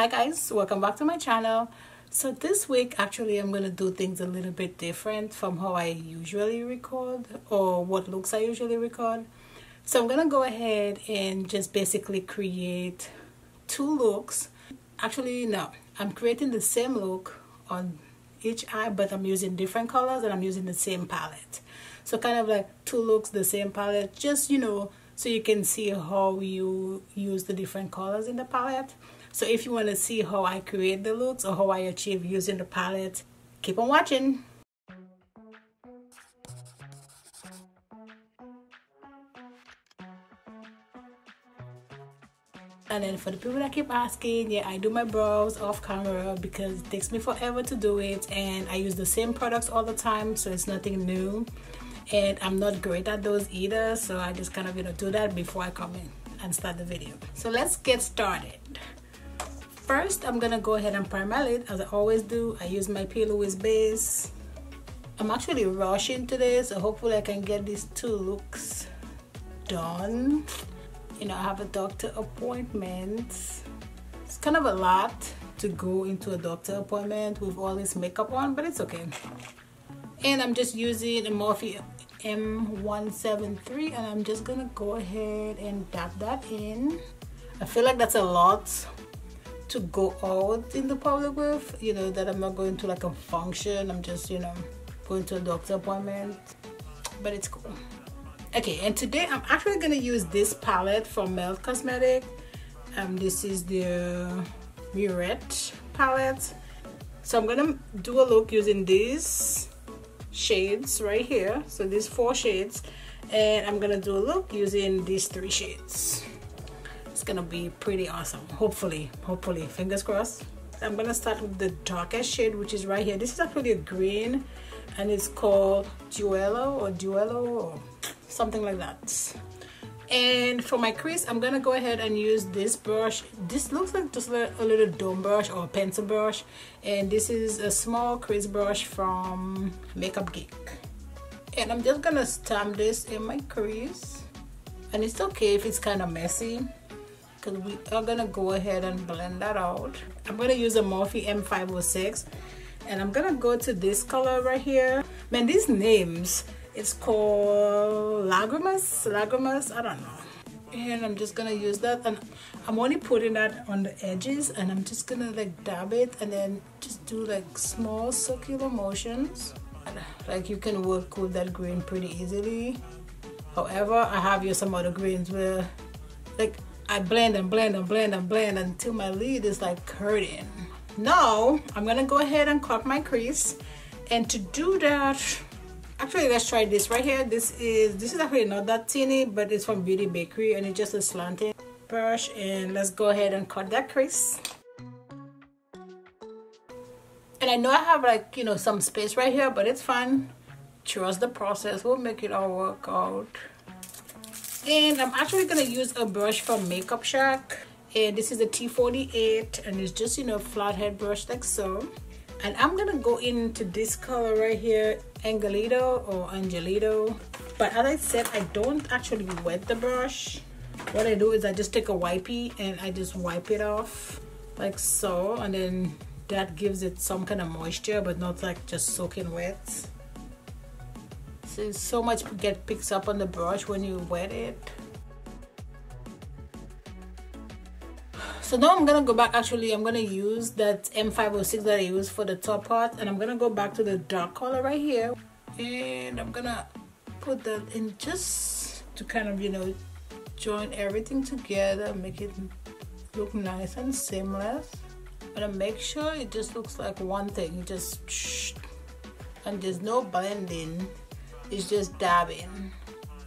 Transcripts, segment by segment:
hi guys. Welcome back to my channel. So this week actually i'm going to do things a little bit different from how i usually record or what looks i usually record. So i'm going to go ahead and just basically create two looks. Actually no i'm creating the same look on each eye but i'm using different colors and i'm using the same palette. So kind of like two looks the same palette just you know so you can see how you use the different colors in the palette so if you want to see how I create the looks or how I achieve using the palette keep on watching. And then for the people that keep asking yeah i do my brows off camera because it takes me forever to do it and i use the same products all the time so it's nothing new. And I'm not great at those either so I just kind of you know do that before I come in and start the video. So let's get started first I'm gonna go ahead and prime my lid as I always do I use my P. Louise base. I'm actually rushing today so hopefully I can get these two looks done. You know I have a doctor appointment. It's kind of a lot to go into a doctor appointment with all this makeup on but it's okay. And I'm just using a Morphe M173 and I'm just gonna go ahead and dab that in. I feel like that's a lot to go out in the public with you know that I'm not going to like a function. I'm just you know going to a doctor appointment. But it's cool. Okay and today I'm actually gonna use this palette from Melt Cosmetic. Um, this is the Muerte palette. So I'm gonna do a look using these shades right here. So these four shades. And I'm gonna do a look using these three shades it's gonna be pretty awesome. Hopefully hopefully. Fingers crossed. I'm gonna start with the darkest shade which is right here. This is actually a green and it's called Duello or Duello or something like that. And for my crease I'm gonna go ahead and use this brush. This looks like just a, a little dome brush or pencil brush. And this is a small crease brush from Makeup Geek. And I'm just gonna stamp this in my crease. And it's okay if it's kind of messy because we are gonna go ahead and blend that out I'm gonna use a Morphe M506 and I'm gonna go to this color right here man these names it's called Lagrimas, Lagrimas, I don't know. And I'm just gonna use that and I'm only putting that on the edges and I'm just gonna like dab it and then just do like small circular motions. Like you can work with that green pretty easily. However, I have here some other greens where like I blend and blend and blend and blend until my lid is like hurting. Now, I'm gonna go ahead and cut my crease. And to do that, actually let's try this right here. This is this is actually not that teeny but it's from beauty bakery and it's just a slanted brush. And let's go ahead and cut that crease. And I know I have like you know some space right here but it's fine. Trust the process. We'll make it all work out and I'm actually gonna use a brush from Makeup Shack. And this is a T48 and it's just you know flathead brush like so. And I'm gonna go into this color right here Angelito or Angelito. But as I said I don't actually wet the brush. What I do is I just take a wipey and I just wipe it off like so. And then that gives it some kind of moisture but not like just soaking wet so so much get picks up on the brush when you wet it. So now I'm gonna go back actually I'm gonna use that M506 that I used for the top part and I'm gonna go back to the dark color right here. And I'm gonna put that in just to kind of you know join everything together make it look nice and seamless. But I make sure it just looks like one thing just and there's no blending it's just dabbing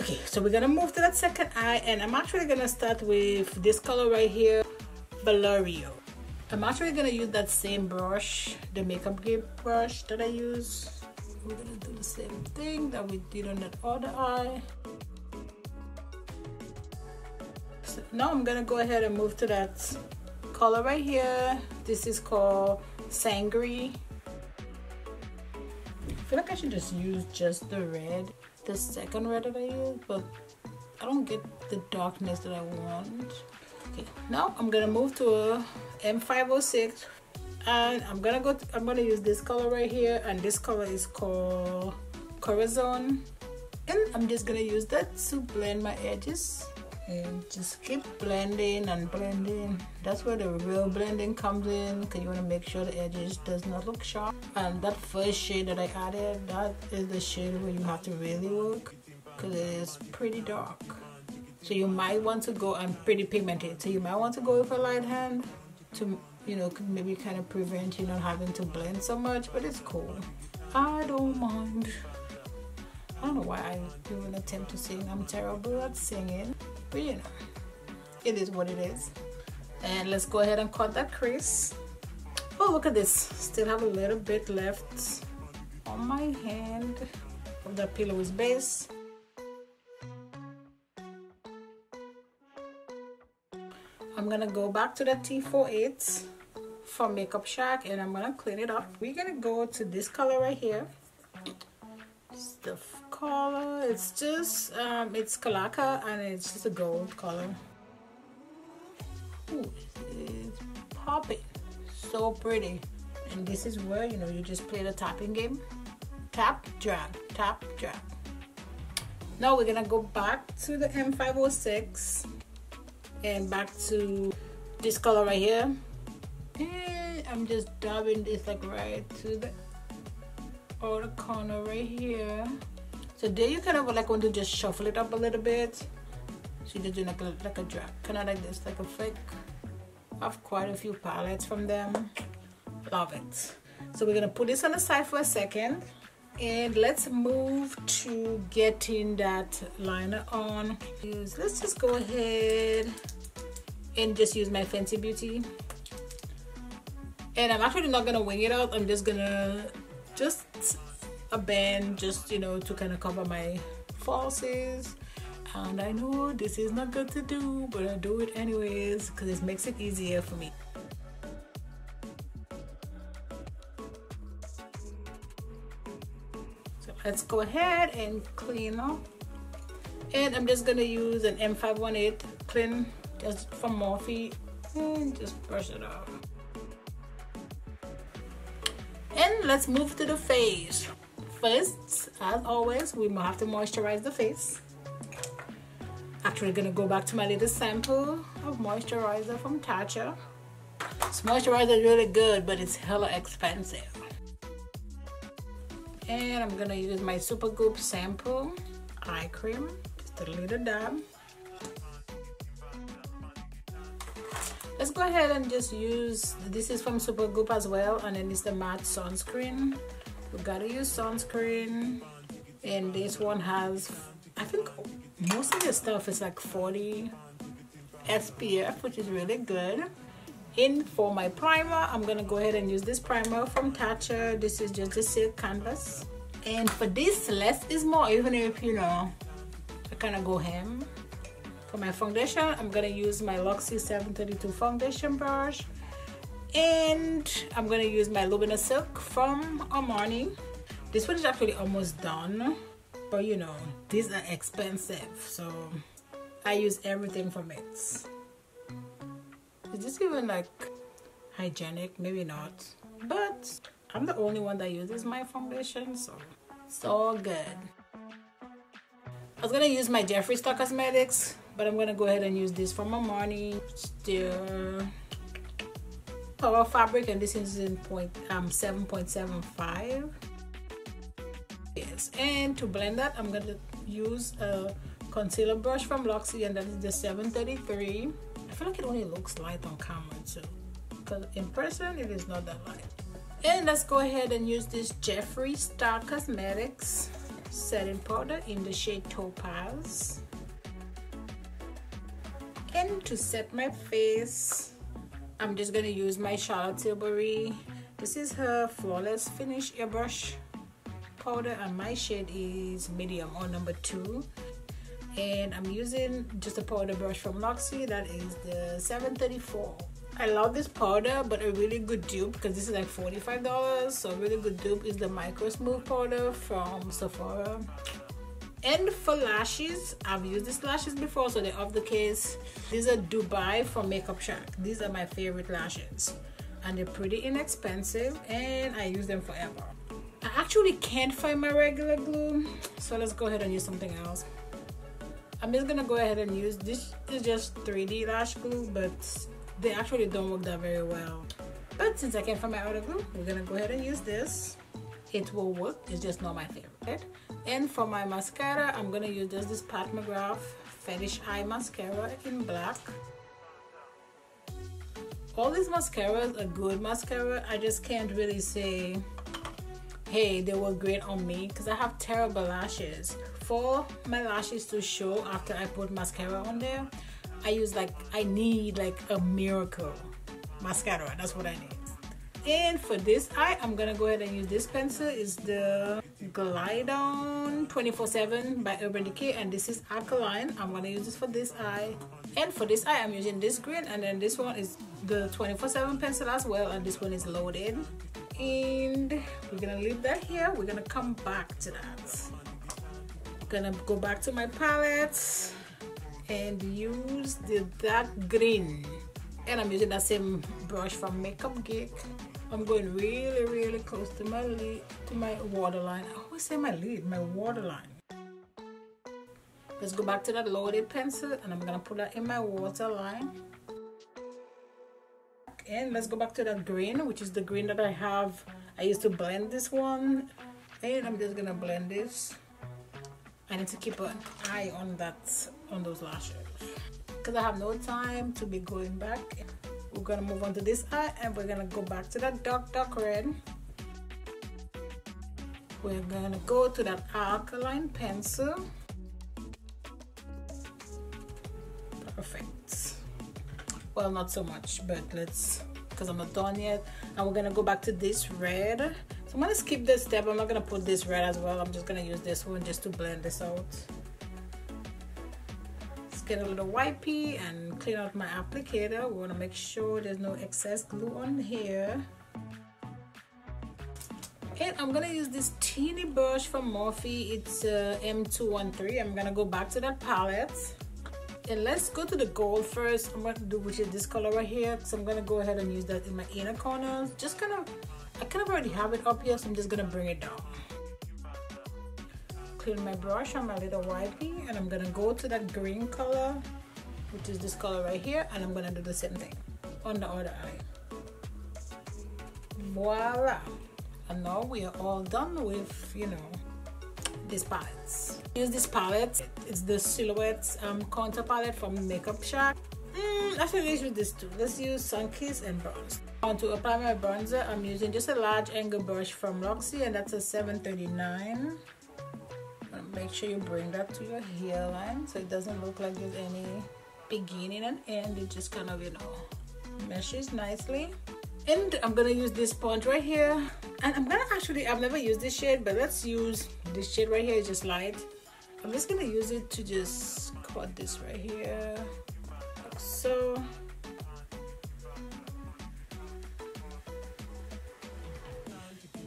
okay so we're gonna move to that second eye and I'm actually gonna start with this color right here Valerio. I'm actually gonna use that same brush, the Makeup brush that I use. We're gonna do the same thing that we did on that other eye. So now I'm gonna go ahead and move to that color right here. This is called Sangri. I feel like I should just use just the red, the second red that I use, but I don't get the darkness that I want. okay now i'm gonna move to a m506 and i'm gonna go to, i'm gonna use this color right here and this color is called corazon and i'm just gonna use that to blend my edges and just keep blending and blending. That's where the real blending comes in because you want to make sure the edges does not look sharp. And that first shade that i added that is the shade where you have to really work because it is pretty dark. So you might want to go and pretty pigmented so you might want to go with a light hand to you know maybe kind of prevent you not having to blend so much but it's cool. I don't mind I don't know why I even attempt to sing. I'm terrible at singing, but you know, it is what it is. And let's go ahead and cut that crease. Oh, look at this. Still have a little bit left on my hand of the P. Louise base. I'm gonna go back to the T48 from Makeup Shack and I'm gonna clean it up. We're gonna go to this color right here. It's the color. It's just, um, it's Calaca and it's just a gold color. Ooh, it's popping. So pretty. And this is where, you know, you just play the tapping game. Tap, drag, tap, drag. Now we're gonna go back to the M506 and back to this color right here and I'm just dabbing this like right to the outer corner right here. So there you kind of like want to just shuffle it up a little bit. So you're just doing like a, like a drag kind of like this like a flick I have quite a few palettes from them. Love it. So we're gonna put this on the side for a second. And let's move to getting that liner on. Let's just go ahead and just use my Fenty Beauty. And I'm actually not gonna wing it out. I'm just gonna just a band just you know to kind of cover my falsies. And I know this is not good to do but I do it anyways because it makes it easier for me. So let's go ahead and clean up. And I'm just gonna use an M518 clean just from Morphe and just brush it off and let's move to the face first as always we have to moisturize the face. Actually gonna go back to my latest sample of moisturizer from Tatcha. This moisturizer is really good but it's hella expensive. And I'm gonna use my Supergoop sample eye cream just a little dab. Let's go ahead and just use this is from Supergoop as well and then it's the matte sunscreen gotta use sunscreen and this one has I think most of the stuff is like 40 SPF which is really good. In for my primer I'm gonna go ahead and use this primer from Tatcha. This is just a silk canvas. And for this less is more even if you know I kind of go ham. For my foundation I'm gonna use my Luxie 732 foundation brush and I'm gonna use my Luminous Silk from Armani. This one is actually almost done but you know these are expensive so I use everything from it is this even like hygienic? Maybe not. But I'm the only one that uses my foundation so it's all good. I was gonna use my Jeffree Star Cosmetics but I'm gonna go ahead and use this from Armani. Still power fabric and this is in point um 7.75 yes and to blend that I'm gonna use a concealer brush from Luxie and that is the 733 I feel like it only looks light on camera too because in person it is not that light. And let's go ahead and use this Jeffree Star Cosmetics setting powder in the shade Topaz. And to set my face I'm just gonna use my Charlotte Tilbury. This is her flawless finish airbrush powder and my shade is medium or number two. And I'm using just a powder brush from Luxie that is the 734 I love this powder but a really good dupe because this is like $45 so a really good dupe is the micro smooth powder from Sephora and for lashes. I've used these lashes before so they're off the case. These are dubai from makeup shack. These are my favorite lashes. And they're pretty inexpensive and i use them forever. I actually can't find my regular glue so let's go ahead and use something else. I'm just gonna go ahead and use this is just 3d lash glue but they actually don't work that very well. But since i can't find my other glue we're gonna go ahead and use this. It will work it's just not my favorite and for my mascara i'm gonna use this this pat mcgrath fetish eye mascara in black. All these mascaras are good mascara. I just can't really say hey they were great on me because i have terrible lashes. For my lashes to show after i put mascara on there i use like i need like a miracle mascara. That's what i need and for this eye i'm gonna go ahead and use this pencil. Is the glide on 24 7 by urban decay and this is alkaline. I'm gonna use this for this eye. And for this eye i'm using this green and then this one is the 24 7 pencil as well and this one is loaded. And we're gonna leave that here. We're gonna come back to that. Gonna go back to my palette and use the dark green. And I'm using that same brush from Makeup Geek I'm going really, really close to my lid, to my waterline. I always say my lid, my waterline. Let's go back to that loaded pencil and I'm gonna put that in my waterline. And let's go back to that green, which is the green that I have. I used to blend this one. And I'm just gonna blend this. I need to keep an eye on that, on those lashes. Because I have no time to be going back we're gonna move on to this eye and we're gonna go back to that dark dark red. We're gonna go to that alkaline pencil. Perfect. Well not so much but let's because I'm not done yet. And we're gonna go back to this red. So I'm gonna skip this step. I'm not gonna put this red as well. I'm just gonna use this one just to blend this out get a little wipey and clean out my applicator. We want to make sure there's no excess glue on here. And I'm gonna use this teeny brush from Morphe. It's uh, M213. I'm gonna go back to that palette. And let's go to the gold first. I'm gonna do which is this color right here. So I'm gonna go ahead and use that in my inner corners. Just kind of, I kind of already have it up here, so I'm just gonna bring it down clean my brush on my little wipey and I'm gonna go to that green color which is this color right here and I'm gonna do the same thing on the other eye. Voila! And now we are all done with you know these palettes. Use this palette. It's the silhouettes um palette from makeup shack. Mm, actually let's use this too. Let's use Sunkissed and bronze. On to apply my bronzer i'm using just a large angle brush from Luxie and that's a 739 make sure you bring that to your hairline so it doesn't look like there's any beginning and end. It just kind of you know meshes nicely. And I'm gonna use this sponge right here. And I'm gonna actually I've never used this shade but let's use this shade right here. It's just light. I'm just gonna use it to just cut this right here like so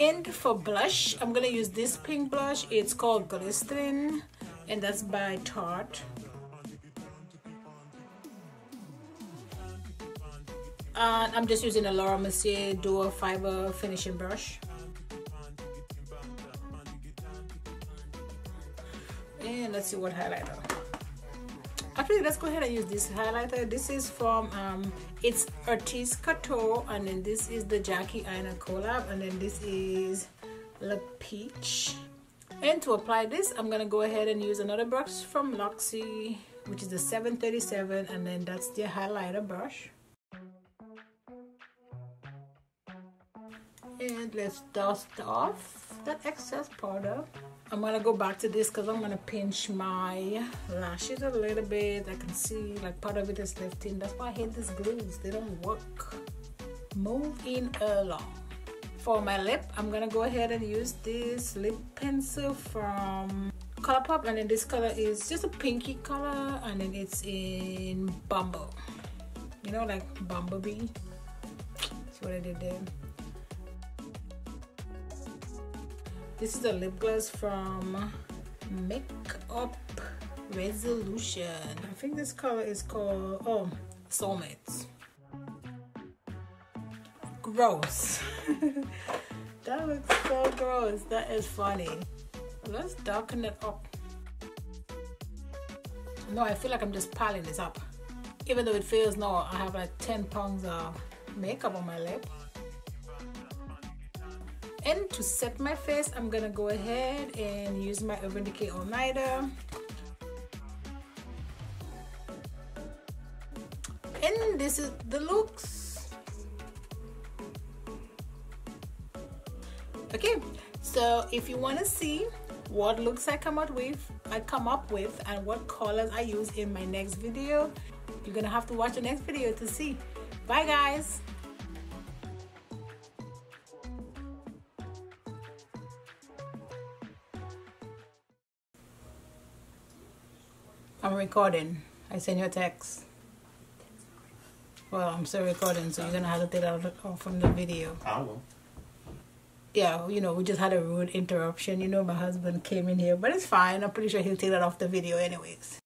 and for blush. I'm gonna use this pink blush. It's called glycerin and that's by tarte. And i'm just using a laura mercier dual fiber finishing brush. And let's see what highlighter actually let's go ahead and use this highlighter. This is from um, it's Artist Couture and then this is the Jackie Aina collab and then this is La Peach. And to apply this I'm gonna go ahead and use another brush from Luxie which is the 737 and then that's the highlighter brush. And let's dust off that excess powder I'm gonna go back to this because I'm gonna pinch my lashes a little bit. I can see like part of it is lifting. That's why I hate these glues. They don't work. Moving along for my lip I'm gonna go ahead and use this lip pencil from Colourpop and then this color is just a pinky color and then it's in Bumble. You know like Bumblebee? See what I did there this is a lip gloss from makeup revolution. I think this color is called oh soulmates. Gross. That looks so gross. That is funny. Let's darken it up. No i feel like i'm just piling this up. Even though it feels no i have like 10 pounds of makeup on my lip and to set my face I'm gonna go ahead and use my Urban Decay All Nighter and this is the looks. Okay so if you want to see what looks I come out with I come up with and what colors I use in my next video you're gonna have to watch the next video to see. Bye guys recording. I sent you a text. Well, I'm still recording, so you're gonna have to take that off from the video. I will. Yeah, you know, we just had a rude interruption. You know, my husband came in here, but it's fine. I'm pretty sure he'll take that off the video anyways.